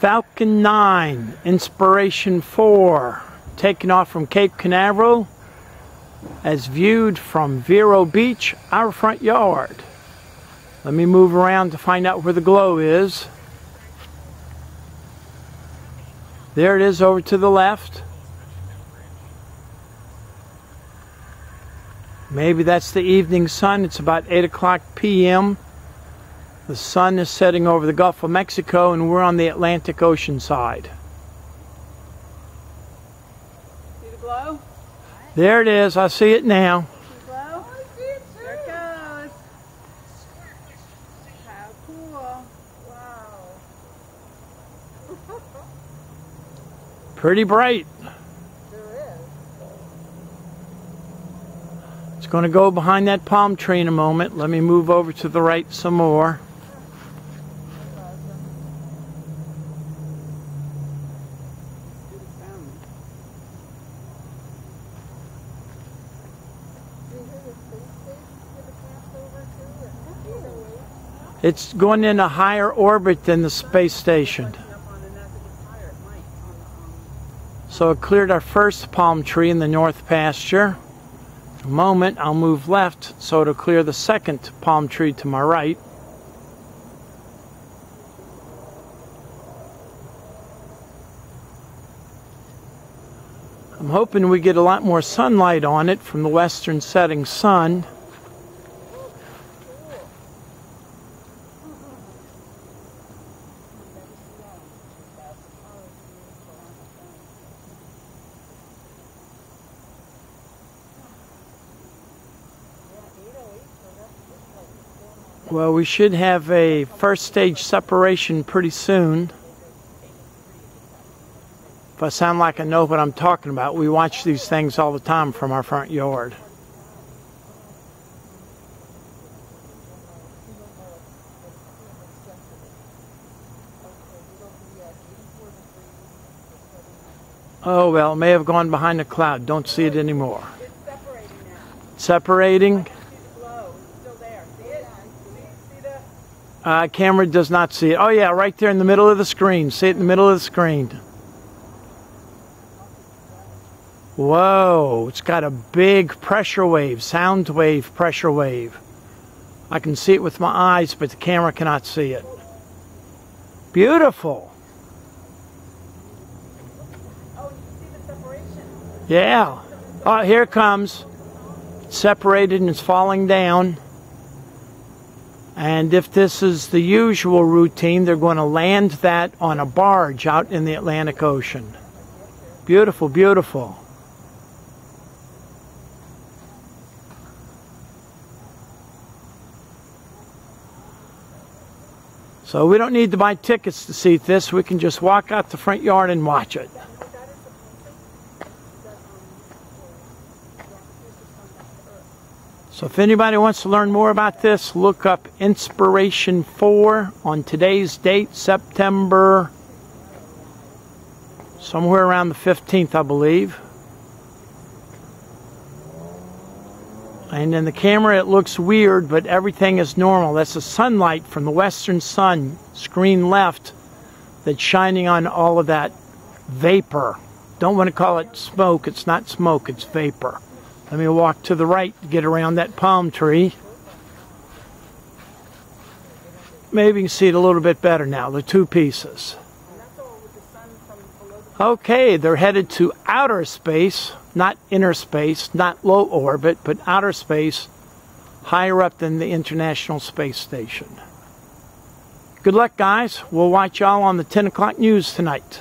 Falcon 9, Inspiration 4, taking off from Cape Canaveral as viewed from Vero Beach, our front yard. Let me move around to find out where the glow is. There it is over to the left. Maybe that's the evening sun. It's about 8 o'clock p.m. The sun is setting over the Gulf of Mexico and we're on the Atlantic Ocean side. See the glow? There it is. I see it now. See the glow? Oh, there it goes. How cool. Wow. Pretty bright. There is. It's going to go behind that palm tree in a moment. Let me move over to the right some more. It's going in a higher orbit than the space station. So it cleared our first palm tree in the north pasture. In a moment, I'll move left so it'll clear the second palm tree to my right. I'm hoping we get a lot more sunlight on it from the western setting sun. Well, we should have a first stage separation pretty soon. If I sound like I know what I'm talking about, we watch these things all the time from our front yard. Oh, well, it may have gone behind a cloud. Don't see it anymore. Separating now. Separating. See the glow. It's still there. See it? See, see the... Uh, camera does not see it. Oh yeah, right there in the middle of the screen. See it in the middle of the screen. Whoa, it's got a big pressure wave, sound wave pressure wave. I can see it with my eyes, but the camera cannot see it. Beautiful. Oh, you see the separation. Yeah. Oh, here it comes. Separated and it's falling down. And if this is the usual routine, they're going to land that on a barge out in the Atlantic Ocean. Beautiful, beautiful. So we don't need to buy tickets to see this. We can just walk out the front yard and watch it. So if anybody wants to learn more about this, look up Inspiration 4 on today's date, September somewhere around the 15th, I believe. And in the camera it looks weird, but everything is normal. That's the sunlight from the western sun, screen left, that's shining on all of that vapor. Don't want to call it smoke. It's not smoke, it's vapor. Let me walk to the right to get around that palm tree. Maybe you can see it a little bit better now, the two pieces. Okay, they're headed to outer space, not inner space, not low orbit, but outer space, higher up than the International Space Station. Good luck, guys. We'll watch y'all on the 10 o'clock news tonight.